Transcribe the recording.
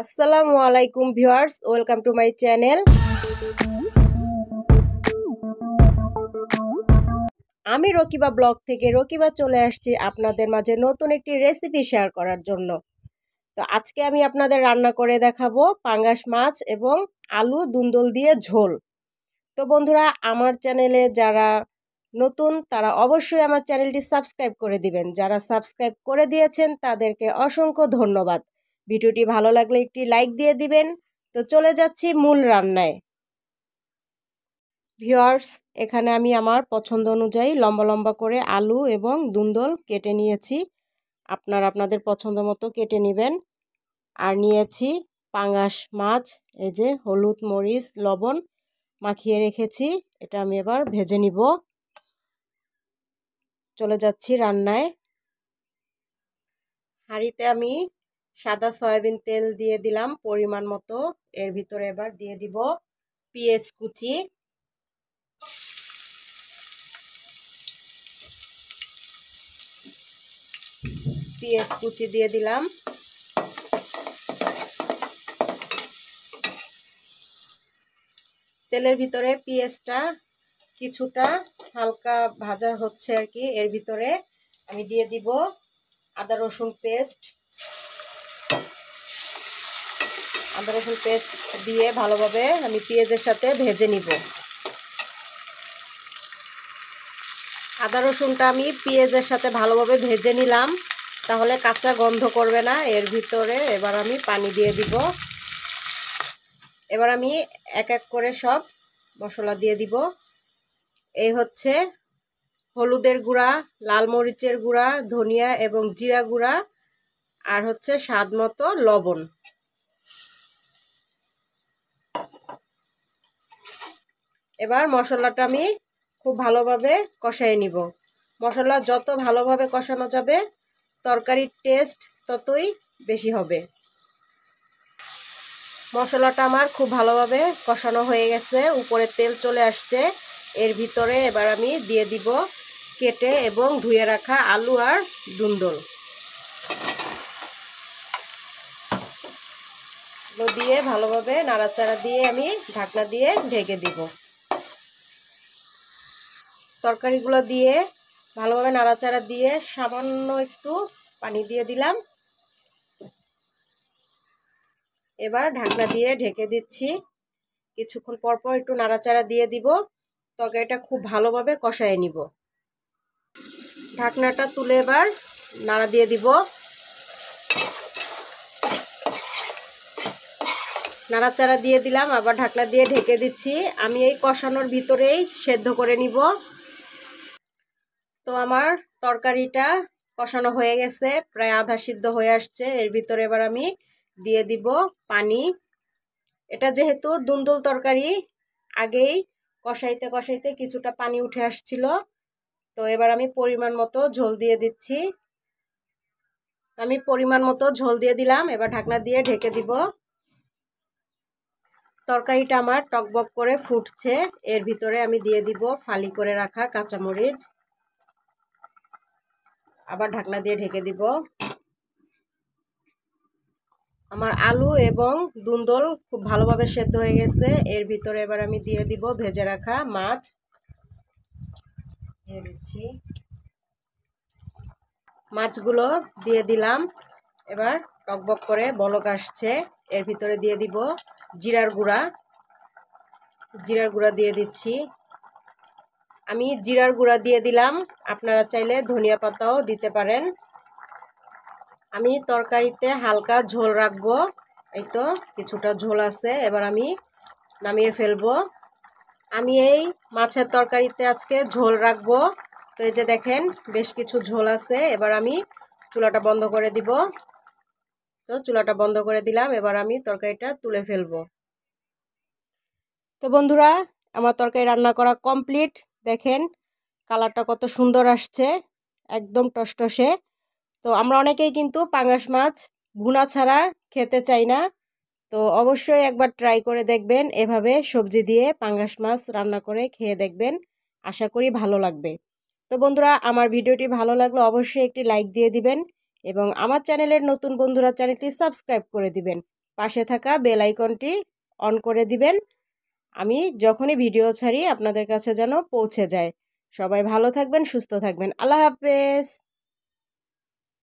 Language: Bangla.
আসসালামু আলাইকুম viewers, welcome to my channel. আমি রকিবা ব্লগ থেকে রকিবা চলে আসছি আপনাদের মাঝে নতুন একটি রেসিপি শেয়ার করার জন্য। তো আজকে আমি আপনাদের রান্না করে দেখাবো পাঙ্গাস মাছ এবং আলু দুন্দল দিয়ে ঝোল। তো বন্ধুরা, আমার চ্যানেলে যারা নতুন, তারা অবশ্যই আমার চ্যানেলটি সাবস্ক্রাইব করে দিবেন। যারা সাবস্ক্রাইব করে দিয়েছেন, তাদেরকে অসংখ্য ধন্যবাদ। ভিডিওটি ভালো লাগলে একটি লাইক দিয়ে দিবেন। তো চলে যাচ্ছি মূল রান্নায়। ভিওয়ার্স এখানে আমি আমার পছন্দ অনুযায়ী লম্বা লম্বা করে আলু এবং দুন্দল কেটে নিয়েছি। আপনার আপনাদের পছন্দ মতো কেটে নেবেন। আর নিয়েছি পাঙাশ মাছ, এই যে হলুদ, মরিচ, লবণ মাখিয়ে রেখেছি। এটা আমি এবার ভেজে নিব। চলে যাচ্ছি রান্নায়। হাঁড়িতে আমি সাদা সয়াবিন তেল দিয়ে দিলাম পরিমাণ মতো। এর ভিতরে এবার দিয়ে দিব পেঁয়াজ কুচি। পেঁয়াজ কুচি দিয়ে দিলাম। তেলের ভিতরে পেঁয়াজটা কিছুটা হালকা ভাজা হচ্ছে আর কি। এর ভিতরে আমি দিয়ে দিব আদা রসুন পেস্ট। আদা রসুন পেস্ট দিয়ে ভালোভাবে আমি পেঁয়াজের সাথে ভেজে নিব। আদা রসুনটা আমি পেঁয়াজের সাথে ভালোভাবে ভেজে নিলাম, তাহলে কাঁচা গন্ধ করবে না, এর ভিতরে এবার আমি পানি দিয়ে দিব। এবার আমি এক এক করে সব মশলা দিয়ে দিব। এই হচ্ছে হলুদের গুঁড়া, লাল মরিচের গুঁড়া, ধনিয়া এবং জিরা গুঁড়া, আর হচ্ছে স্বাদ মতো লবণ। এবার মশলাটা আমি খুব ভালোভাবে কষাই নিব। মশলা যত ভালোভাবে কষানো যাবে, তরকারির টেস্ট ততই বেশি হবে। মশলাটা আমার খুব ভালোভাবে কষানো হয়ে গেছে, উপরে তেল চলে আসছে। এর ভিতরে এবার আমি দিয়ে দিব কেটে এবং ধুয়ে রাখা আলু আর দুন্দল দিয়ে ভালোভাবে নাড়াচাড়া দিয়ে আমি ঢাকনা দিয়ে ঢেকে দিব। তরকারিগুলো দিয়ে ভালোভাবে নাড়াচাড়া দিয়ে সামান্য একটু পানি দিয়ে দিলাম। এবার ঢাকনা দিয়ে ঢেকে দিচ্ছি। কিছুক্ষণ পরপর একটু নাড়াচাড়া দিয়ে দিব। তরকারিটা খুব ভালোভাবে কষায় নিব। ঢাকনাটা তুলে এবার নাড়া দিয়ে দিব। নাড়াচাড়া দিয়ে দিলাম। আবার ঢাকনা দিয়ে ঢেকে দিচ্ছি। আমি এই কষানোর ভিতরেই সেদ্ধ করে নিব। তো আমার তরকারিটা কষানো হয়ে গেছে, প্রায় আধা সিদ্ধ হয়ে আসছে। এর ভিতরে এবার আমি দিয়ে দিব পানি। এটা যেহেতু দুন্দুল তরকারি, আগেই কষাইতে কষাইতে কিছুটা পানি উঠে আসছিল। তো এবার আমি পরিমাণ মতো ঝোল দিয়ে দিচ্ছি। আমি পরিমাণ মতো ঝোল দিয়ে দিলাম, এবার ঢাকনা দিয়ে ঢেকে দিব। তরকারিটা আমার টকবক করে ফুটছে, এর ভিতরে আমি দিয়ে দিব ফালি করে রাখা কাঁচামরিচ। আবার ঢাকনা দিয়ে ঢেকে দিব। আমার আলু এবং দুন্দল খুব ভালোভাবে সেদ্ধ হয়ে গেছে। এর ভিতরে এবার আমি দিয়ে দিব ভেজে রাখা মাছ। দিয়ে দিচ্ছি। মাছগুলো দিয়ে দিলাম। এবার টকবক করে বলক আসছে। এর ভিতরে দিয়ে দিব জিরার গুঁড়া। জিরার গুঁড়া দিয়ে দিচ্ছি। আমি জিরার গুঁড়া দিয়ে দিলাম। আপনারা চাইলে ধনিয়া পাতাও দিতে পারেন। আমি তরকারিতে হালকা ঝোল রাখব। এই তো কিছুটা ঝোল আছে, এবার আমি নামিয়ে ফেলব। আমি এই মাছের তরকারিতে আজকে ঝোল রাখব। তো এই যে দেখেন, বেশ কিছু ঝোল আছে, এবার আমি চুলাটা বন্ধ করে দিব। তো চুলাটা বন্ধ করে দিলাম, এবার আমি তরকারিটা তুলে ফেলব। তো বন্ধুরা, আমার তরকারি রান্না করা কমপ্লিট। দেখেন, কালারটা কত সুন্দর আসছে, একদম টসটসে। তো আমরা অনেকেই কিন্তু পাঙাশ মাছ ভুনা ছাড়া খেতে চাই না। তো অবশ্যই একবার ট্রাই করে দেখবেন, এভাবে সবজি দিয়ে পাঙ্গাস মাছ রান্না করে খেয়ে দেখবেন। আশা করি ভালো লাগবে। তো বন্ধুরা, আমার ভিডিওটি ভালো লাগলে অবশ্যই একটি লাইক দিয়ে দিবেন এবং আমার চ্যানেলের নতুন বন্ধুরা চ্যানেলটি সাবস্ক্রাইব করে দিবেন। পাশে থাকা বেল আইকনটি অন করে দিবেন। আমি যখনই ভিডিও ছাড়ি আপনাদের কাছে যেন পৌঁছে যায়। সবাই ভালো থাকবেন, সুস্থ থাকবেন। আল্লাহ হাফেজ।